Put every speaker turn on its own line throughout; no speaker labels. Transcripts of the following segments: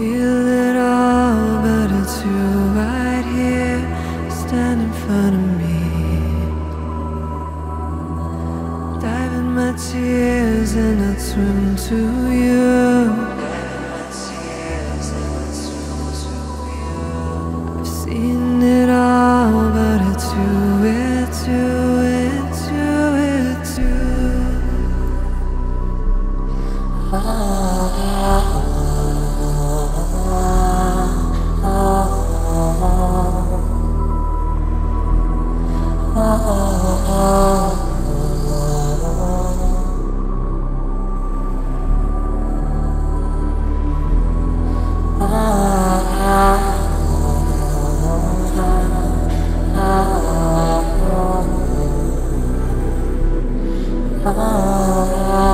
feel it all, but it's you right here, standing in front of me. Dive in my tears and I'll swim to you. Oh.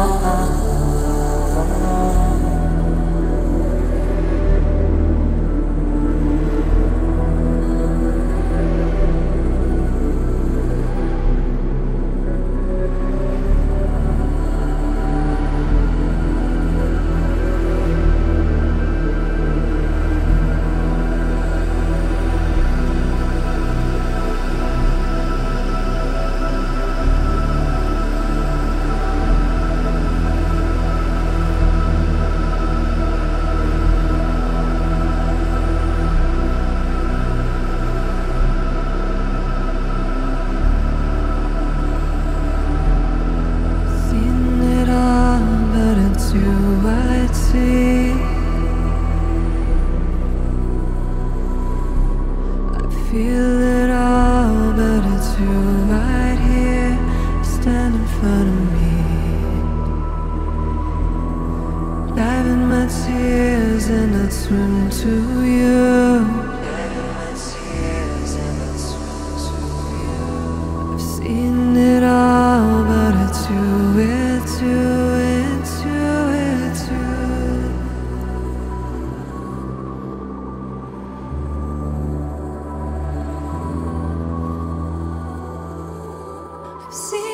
feel it all, but it's you right here, standing in front of me. Diving my tears and I'd swim to you. Se